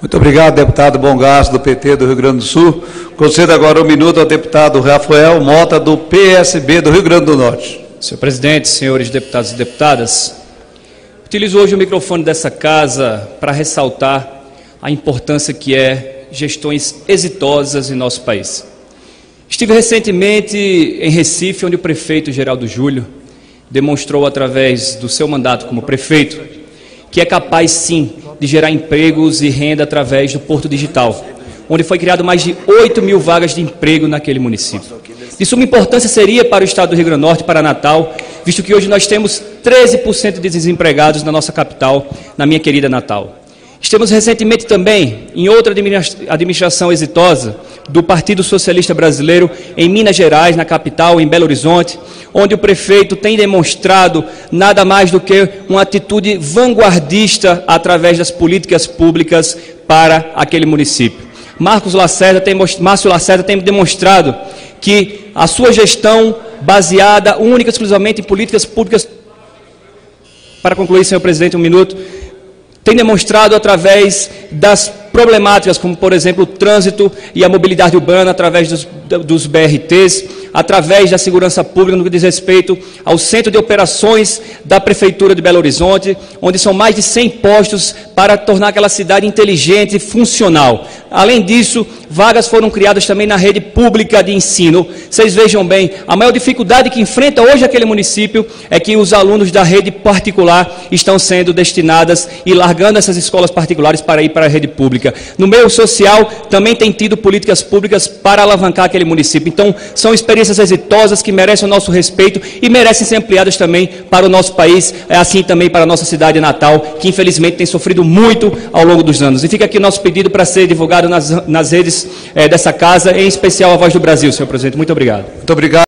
Muito obrigado, deputado Bongaço, do PT do Rio Grande do Sul. Concedo agora um minuto ao deputado Rafael Mota, do PSB do Rio Grande do Norte. Senhor presidente, senhores deputados e deputadas, utilizo hoje o microfone dessa casa para ressaltar a importância que é gestões exitosas em nosso país. Estive recentemente em Recife, onde o prefeito Geraldo Júlio demonstrou, através do seu mandato como prefeito, que é capaz sim de gerar empregos e renda através do Porto Digital, onde foi criado mais de 8 mil vagas de emprego naquele município. De suma importância seria para o estado do Rio Grande do Norte, para Natal, visto que hoje nós temos 13% de desempregados na nossa capital, na minha querida Natal. Estamos recentemente também em outra administração exitosa do Partido Socialista Brasileiro em Minas Gerais, na capital, em Belo Horizonte, onde o prefeito tem demonstrado nada mais do que uma atitude vanguardista através das políticas públicas para aquele município. Marcos Lacerda tem, Márcio Lacerda tem demonstrado que a sua gestão baseada única e exclusivamente em políticas públicas. Para concluir, senhor presidente, um minuto tem demonstrado através das problemáticas, como por exemplo o trânsito e a mobilidade urbana, através dos, dos BRTs, através da segurança pública no que diz respeito ao centro de operações da Prefeitura de Belo Horizonte, onde são mais de 100 postos para tornar aquela cidade inteligente e funcional. Além disso, vagas foram criadas também na rede pública de ensino. Vocês vejam bem, a maior dificuldade que enfrenta hoje aquele município é que os alunos da rede particular estão sendo destinadas e largando essas escolas particulares para ir para a rede pública. No meio social, também tem tido políticas públicas para alavancar aquele município. Então, são experiências exitosas que merecem o nosso respeito e merecem ser ampliadas também para o nosso país, é assim também para a nossa cidade natal, que infelizmente tem sofrido muito ao longo dos anos. E fica aqui o nosso pedido para ser divulgado nas, nas redes é, dessa casa, em especial a Voz do Brasil, senhor presidente. Muito obrigado. Muito obrigado.